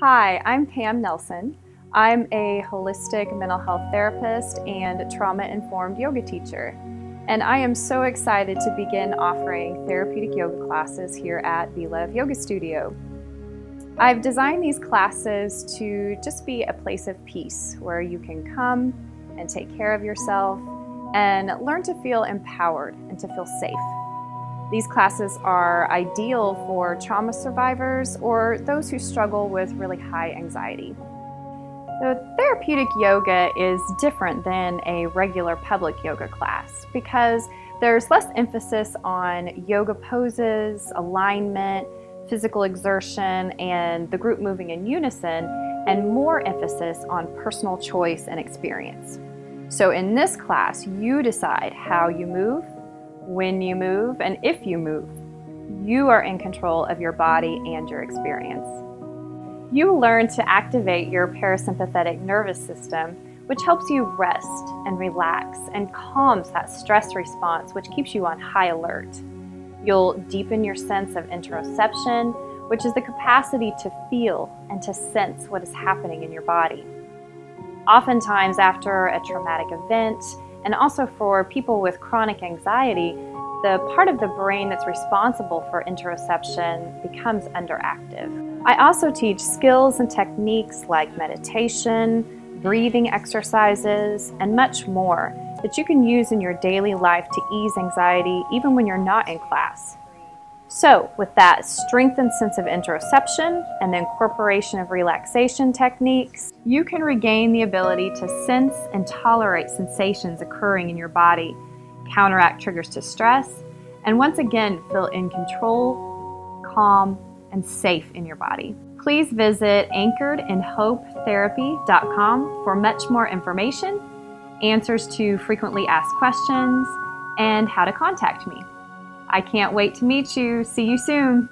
Hi, I'm Pam Nelson. I'm a holistic mental health therapist and trauma informed yoga teacher. And I am so excited to begin offering therapeutic yoga classes here at Love Yoga Studio. I've designed these classes to just be a place of peace where you can come and take care of yourself and learn to feel empowered and to feel safe. These classes are ideal for trauma survivors or those who struggle with really high anxiety. So therapeutic yoga is different than a regular public yoga class because there's less emphasis on yoga poses, alignment, physical exertion, and the group moving in unison, and more emphasis on personal choice and experience. So in this class, you decide how you move, when you move, and if you move. You are in control of your body and your experience. You learn to activate your parasympathetic nervous system, which helps you rest and relax and calms that stress response, which keeps you on high alert. You'll deepen your sense of interoception, which is the capacity to feel and to sense what is happening in your body. Oftentimes, after a traumatic event, and also for people with chronic anxiety, the part of the brain that's responsible for interoception becomes underactive. I also teach skills and techniques like meditation, breathing exercises, and much more that you can use in your daily life to ease anxiety even when you're not in class. So, with that strengthened sense of interoception and the incorporation of relaxation techniques, you can regain the ability to sense and tolerate sensations occurring in your body, counteract triggers to stress, and once again feel in control, calm, and safe in your body. Please visit anchoredinhopetherapy.com for much more information, answers to frequently asked questions, and how to contact me. I can't wait to meet you. See you soon.